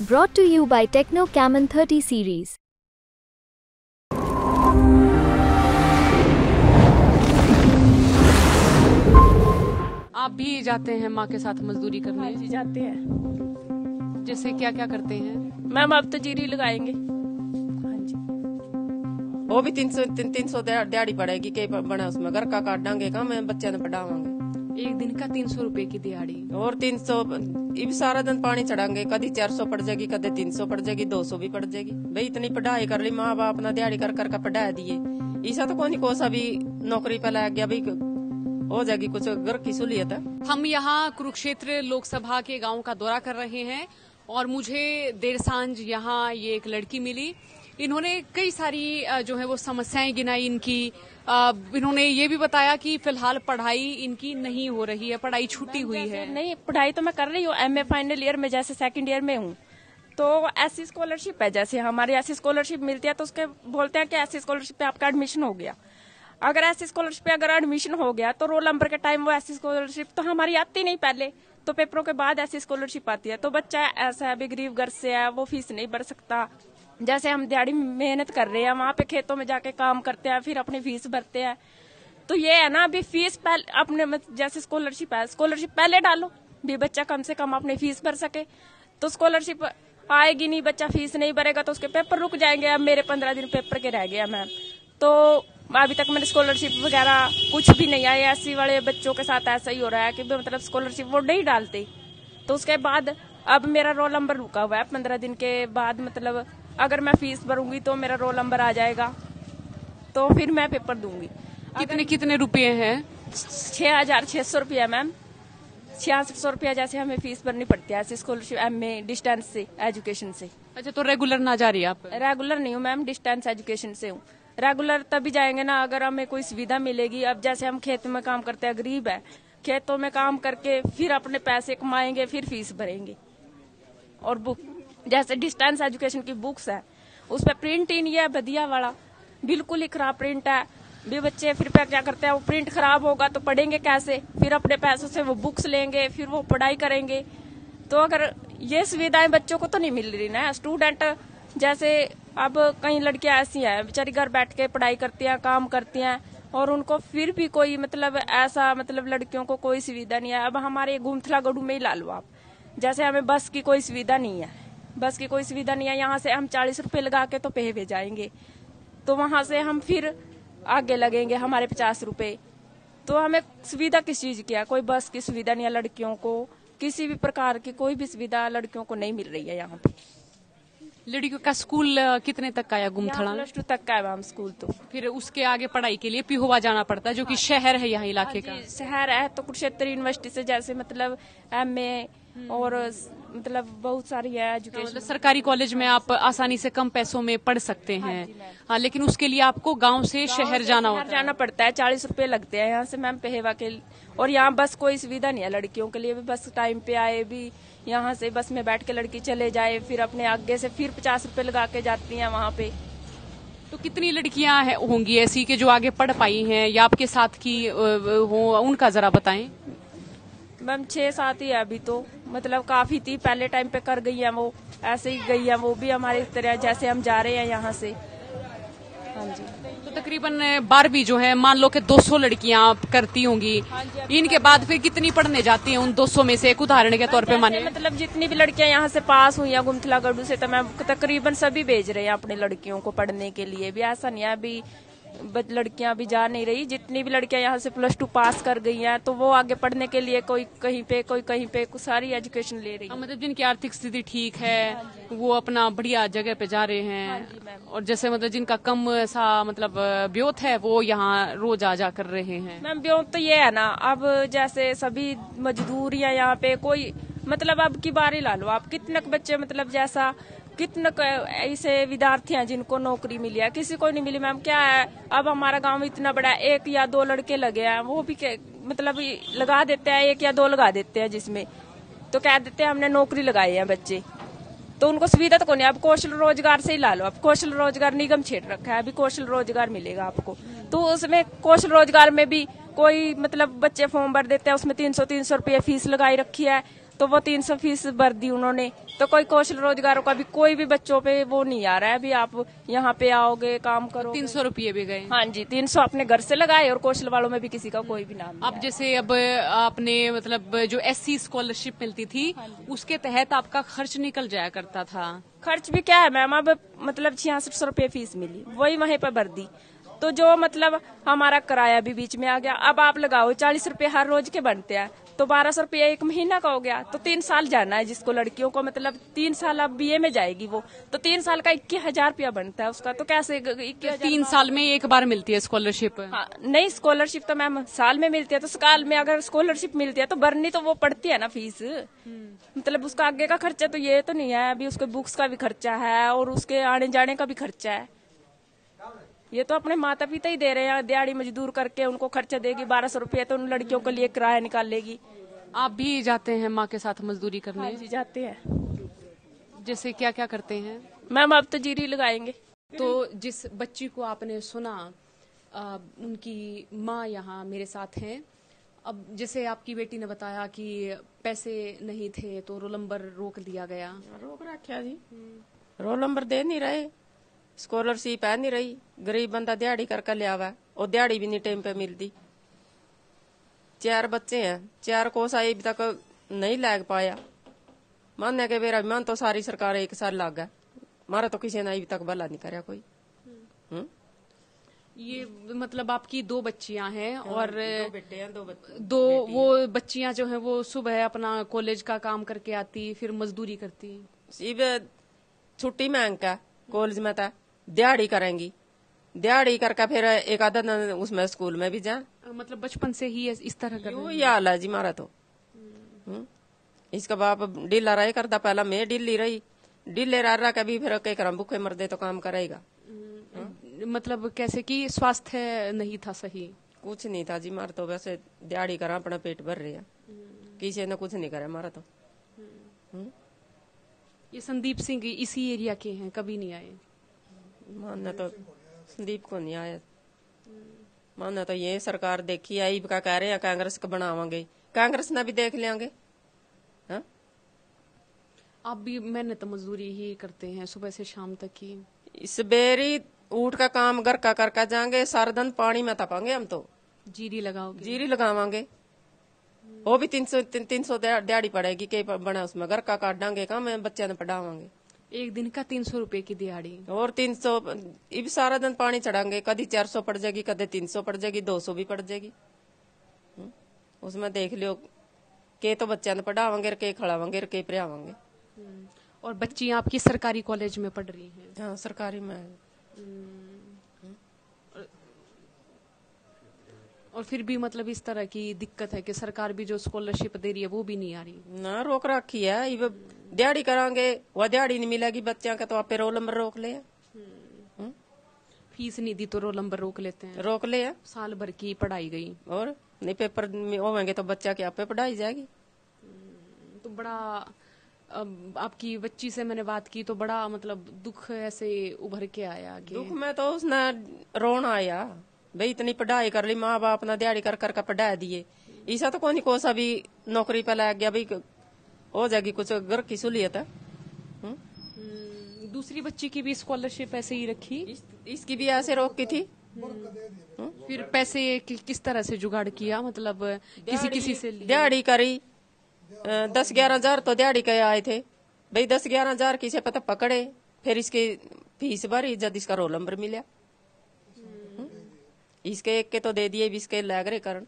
Brought to you by Techno Camon 30 series. आप भी जाते हैं माँ के साथ मजदूरी हाँ करने जी जाते हैं। जैसे क्या क्या करते हैं? मैम आप तो जीरी लगाएँगे। हाँ जी। वो भी तीन सौ तीन, सौ दिहाड़ी पड़ेगी के बना उसमें घर का काटांगे कहाँ मैं बच्चे ने पढ़ावांगे? एक दिन का तीन सौ रुपये की दिहाड़ी। और तीन सौ ये भी सारा दिन पानी चढ़ाएँगे कभी चार सौ पड़ जाएगी कभी तीन सौ पड़ जाएगी दो सौ भी पड़ जाएगी। भाई इतनी पढ़ाई कर ली माँ बाप अपना दिहाड़ी कर कर पढ़ा दिए। ऐसा तो कौन कोस अभी नौकरी पे लग गया भाई हो जाएगी कुछ घर की सहूलियत है हम यहाँ कुरुक्षेत्र लोकसभा के गाँव का दौरा कर रहे हैं और मुझे देर साँझ यहाँ ये एक लड़की मिली। इन्होंने कई सारी जो है वो समस्याएँ गिनाई इनकी। इन्होंने ये भी बताया कि फ़िलहाल पढ़ाई इनकी नहीं हो रही है पढ़ाई छूटी हुई है। नहीं पढ़ाई तो मैं कर रही हूँ एमए फाइनल ईयर में जैसे सेकंड ईयर में हूँ। तो ऐसी स्कॉलरशिप है जैसे हमारी ऐसी स्कॉलरशिप मिलती है तो उसके बोलते हैं कि ऐसी स्कॉलरशिप पे आपका एडमिशन हो गया। अगर ऐसी स्कॉलरशिप पे अगर एडमिशन हो गया तो रोल नंबर के टाइम वो ऐसी स्कॉलरशिप तो हमारी आती नहीं पहले तो पेपरों के बाद ऐसी स्कॉलरशिप आती है। तो बच्चा ऐसा है अभी गरीब घर से है वो फ़ीस नहीं भर सकता। जैसे हम दिहाड़ी मेहनत कर रहे हैं, वहाँ पे खेतों में जाके काम करते हैं, फिर अपनी फ़ीस भरते हैं। तो ये है ना, अभी फ़ीस पहले, अपने जैसे स्कॉलरशिप है स्कॉलरशिप पहले डालो, भी बच्चा कम से कम अपनी फ़ीस भर सके। तो स्कॉलरशिप आएगी नहीं, बच्चा फ़ीस नहीं भरेगा तो उसके पेपर रुक जाएँगे। अब मेरे पंद्रह दिन पेपर के रह गया मैम। तो अभी तक मेरे स्कॉलरशिप वगैरह कुछ भी नहीं आया। एस वाले बच्चों के साथ ऐसा ही हो रहा है कि मतलब स्कॉलरशिप वो नहीं डालते। तो उसके बाद, अब मेरा रोल नंबर रुका हुआ है, पंद्रह दिन के बाद मतलब अगर मैं फ़ीस भरूँगी तो मेरा रोल नंबर आ जाएगा। तो फिर मैं पेपर दूँगी। कितने कितने रुपए हैं? छह हज़ार छह सौ रुपया मैम। छियासठ सौ रुपया जैसे हमें फ़ीस भरनी पड़ती है ऐसे स्कॉलरशिप एम ए डिस्टेंस से एजुकेशन से। अच्छा तो रेगुलर ना जा रही है आप? रेगुलर नहीं हूँ मैम डिस्टेंस एजुकेशन से हूँ। रेगुलर तभी जाएँगे ना अगर हमें कोई सुविधा मिलेगी। अब जैसे हम खेत में काम करते हैं गरीब है खेतों में काम करके फिर अपने पैसे कमाएँगे फिर फ़ीस भरेंगे। और बुक जैसे डिस्टेंस एजुकेशन की बुक्स है, उस पर प्रिंट ही नहीं है बदिया वाला। बिल्कुल ही खराब प्रिंट है। भी बच्चे फिर पे क्या करते हैं, वो प्रिंट खराब होगा तो पढ़ेंगे कैसे? फिर अपने पैसों से वो बुक्स लेंगे, फिर वो पढ़ाई करेंगे। तो अगर ये सुविधाएँ बच्चों को तो नहीं मिल रही ना। स्टूडेंट जैसे अब कई लड़कियाँ ऐसी हैं, बेचारी घर बैठ के पढ़ाई करती हैं, काम करती हैं, और उनको फिर भी कोई मतलब ऐसा मतलब लड़कियों को कोई सुविधा नहीं है। अब हमारे गुमथला गढ़ू में ही ला लो आप। जैसे हमें बस की कोई सुविधा नहीं है। बस की कोई सुविधा नहीं है यहाँ से हम चालीस रुपए लगा के तो पे जाएँगे। तो वहाँ से हम फिर आगे लगेंगे हमारे पचास रुपए तो हमें सुविधा किस चीज़ की है? कोई बस की सुविधा नहीं है लड़कियों को किसी भी प्रकार की कोई भी सुविधा लड़कियों को नहीं मिल रही है यहाँ पे। लड़कियों का स्कूल कितने तक का है? गुमथड़ा? प्लस टू तक का है मैम स्कूल तो। फिर उसके आगे पढ़ाई के लिए पिहोवा जाना पड़ता है जो कि शहर है यहाँ इलाके का। शहर है तो कुरुक्षेत्र यूनिवर्सिटी से जैसे मतलब एमए और मतलब बहुत सारी है एजुकेशन मतलब सरकारी कॉलेज में आप आसानी से कम पैसों में पढ़ सकते हैं हाँ। लेकिन उसके लिए आपको गाँव से शहर जाना होता है। जाना पड़ता है चालीस रुपए लगते हैं यहाँ से मैम पेहेवा के और यहाँ बस कोई सुविधा नहीं है लड़कियों के लिए भी बस टाइम पे आए भी यहाँ से बस में बैठ के लड़की चले जाए फिर अपने आगे से फिर पचास रुपये लगा के जाती है वहाँ पे। तो कितनी लड़कियाँ हैं होंगी ऐसी कि जो आगे पढ़ पाई हैं या आपके साथ की हो उनका जरा बताएँ। मैम छह सात ही है अभी तो। मतलब काफ़ी थी पहले टाइम पे कर गई है वो ऐसे ही गई है वो भी हमारी तरह जैसे हम जा रहे हैं यहाँ से। हाँ जी। तो तकरीबन बारहवीं जो है मान लो कि 200 लड़कियाँ करती होंगी इनके बाद फिर कितनी पढ़ने जाती हैं? उन 200 में से एक उदाहरण के तौर पे माने। मतलब जितनी भी लड़कियाँ यहाँ से पास हुई हैं गुमथला गढ़ू से तो मैं तकरीबन सभी भेज रहे हैं अपने लड़कियों को पढ़ने के लिए। भी ऐसा नहीं है अभी लड़कियाँ अभी जा नहीं रही। जितनी भी लड़कियाँ यहाँ से प्लस टू पास कर गई हैं तो वो आगे पढ़ने के लिए कोई कहीं पे कोई कहीं पे कुछ सारी एजुकेशन ले रही है हाँ, मतलब जिनकी आर्थिक स्थिति ठीक है वो अपना बढ़िया जगह पे जा रहे हैं। और जैसे मतलब जिनका कम सा मतलब ब्योत है वो यहाँ रोज आ जा कर रहे हैं। मैम ब्यों तो ये है ना अब जैसे सभी मजदूर या यहाँ पे कोई मतलब अब की बारी ला लो। आप कितने बच्चे मतलब जैसा कितने ऐसे विद्यार्थी हैं जिनको नौकरी मिली है? किसी को नहीं मिली। मैम, क्या है? अब हमारा गाँव इतना बड़ा है, एक या दो लड़के लगे हैं, वो भी मतलब लगा देते हैं, एक या दो लगा देते हैं जिसमें। तो कह देते हैं, हमने नौकरी लगाई है बच्चे। तो उनको सुविधा तो कौन है अब कौशल रोज़गार से ही ला लो। अब कौशल रोज़गार निगम छेड़ रखा है। अभी कौशल रोज़गार मिलेगा आपको। तो उसमें कौशल रोज़गार में भी कोई मतलब बच्चे फॉर्म भर देते हैं, उसमें तीन सौ तीन सौ रुपये फ़ीस लगाई रखी है। तो वो तीन सौ फ़ीस भर दी उन्होंने। तो कोई कौशल रोजगारों का भी कोई भी बच्चों पे वो नहीं आ रहा है। अभी आप यहाँ पे आओगे काम करो तीन सौ रुपये भी गए। हाँ जी तीन सौ अपने घर से लगाए और कौशल वालों में भी किसी का कोई भी नाम अब जैसे अब आपने मतलब जो एससी स्कॉलरशिप मिलती थी उसके तहत आपका खर्च निकल जाया करता था। खर्च भी क्या है मैम अब मतलब छियासठ सौ रुपये फ़ीस मिली वही वहीं पर भर दी। तो जो मतलब हमारा किराया भी बीच में आ गया अब आप लगाओ चालीस रुपये हर रोज के बनते हैं। तो बारह सौ रुपये एक महीना का हो गया तो तीन साल जाना है जिसको लड़कियों को मतलब तीन साल अब बीए में जाएगी वो तो तीन साल का इक्कीस हज़ार रूपया बनता है उसका तो कैसे तीन साल में एक बार मिलती है स्कॉलरशिप हाँ नहीं स्कॉलरशिप तो मैम साल में मिलती है तो साल में अगर स्कॉलरशिप मिलती है तो भरनी तो वो पड़ती है ना फ़ीस मतलब उसका आगे का खर्चा तो ये तो नहीं है अभी उसके बुक्स का भी खर्चा है और उसके आने जाने का भी खर्चा है। ये तो अपने माता पिता ही दे रहे हैं। दिहाड़ी मजदूर करके उनको खर्चा देगी बारह सौ रुपये तो उन लड़कियों के लिए किराया निकाल लेगी। आप भी जाते हैं माँ के साथ मजदूरी हाँ करने जी जाते हैं। जैसे क्या क्या करते हैं? मैम अब तो जीरी लगाएँगे। तो जिस बच्ची को आपने सुना आ, उनकी माँ यहाँ मेरे साथ हैं। अब जैसे आपकी बेटी ने बताया कि पैसे नहीं थे तो रोलंबर रोक दिया गया। रोक रखा जी। रोल नंबर दे नहीं रहे। स्कॉलरशिप है नहीं रही। गरीब बंदा दिहाड़ी करके लिया आवा। और दिहाड़ी भी नहीं टाइम पे मिलती चार बच्चे हैं। चार कोस अभी तक नहीं लाग पाया। मानने के मेरा मन तो सारी सरकार एक साल लाग गया मारा तो किसी ने अभी तक भला नहीं करया कोई। हम्म? ये मतलब आपकी दो बच्चियाँ हैं और दो बेटे हैं दो बच्चे दो वो बच्चियाँ जो हैं वो सुबह अपना कॉलेज का काम करके आती फिर मजदूरी करती। छुट्टी मांग का कॉलेज में था दिहाड़ी करेंगी। दिहाड़ी करके फिर एक आधा दिन उसमें स्कूल में भी जा मतलब बचपन से ही इस तरह कर यूँ हाल है जी मारा तो। हम्म? इसका बाप ढीला रहे करता पहला मैं ढीली रही। ढीले रह रहा कभी फिर कई करम भूखे मर दे तो काम करेगा। मतलब कैसे कि स्वास्थ्य नहीं था सही। कुछ नहीं था जी मार तो वैसे दिहाड़ी करा अपना पेट भर रहे। हैं किसी ने कुछ नहीं करा मारा तो। हम्म? ये संदीप सिंह इसी एरिया के हैं कभी नहीं आए। मानना तो संदीप को नहीं आया। मानना तो ये सरकार देखी आई का कह रहे हैं कांग्रेस का बनावांगे। कांग्रेस ने भी देख लेंगे? हाँ? आप भी मेहनत मजदूरी ही करते हैं सुबह से शाम तक की इस बेरी ऊट का काम घर का करके जाएँगे सारा दिन पानी में तपांगे हम तो। जीरी लगाओगे। जीरी लगावांगे। वो भी तीन सौ तीन, सौ दिहाड़ी पड़ेगी के बना उसमें घर का काट डांगे काम है बच्चे ने पढ़ावांगे। एक दिन का तीन सौ रुपये की दिहाड़ी। और तीन सौ भी सारा दिन पानी चढ़ाएँगे। कभी चार सौ पड़ जाएगी कभी तीन सौ पड़ जाएगी दो सौ भी पड़ जाएगी। हम्म? उसमें देख लियो के तो बच्चे ने पढ़ावांगे के खड़ावांगे के पढ़ावांगे। और बच्ची आपकी सरकारी कॉलेज में पढ़ रही हैं? हाँ सरकारी में। और फिर भी मतलब इस तरह की दिक्कत है कि सरकार भी जो स्कॉलरशिप दे रही है वो भी नहीं आ रही। ना रोक रखी है दिहाड़ी करांगे वह दिहाड़ी नहीं मिलेगी बच्चों का तो आप रोल नंबर रोक ले। हम्म? फ़ीस नहीं दी तो रोल नंबर रोक लेते हैं। रोक ले। साल भर की पढ़ाई गई। और? नहीं पेपर में होंगे तो बच्चा की आपे पढ़ाई जाएगी। तो बड़ा आपकी बच्ची से मैंने बात की तो बड़ा मतलब दुख ऐसे उभर के आया कि दुख में तो उसने रोना आया भाई इतनी पढ़ाई कर ली माँ बाप ने दिहाड़ी कर कर पढ़ा दिए। ऐसा तो कौन कोसा भी नौकरी पे लग गया भाई हो जाएगी कुछ घर की सहूलियत है हम्म? हम्म, दूसरी बच्ची की भी स्कॉलरशिप ऐसे ही रखी। इस, इसकी भी ऐसे रोक की थी? फिर पैसे कि, किस तरह से जुगाड़ किया? मतलब किसी किसी से दिहाड़ी करी। दस ग्यारह हज़ार तो दिहाड़ी के आए थे। भाई दस ग्यारह हज़ार किसे पता पकड़े? फिर इसकी फ़ीस भरी जब इसका रोल नंबर मिला। हम्म? इसके एक के तो दे दिए भी इसके लग रहे कारण।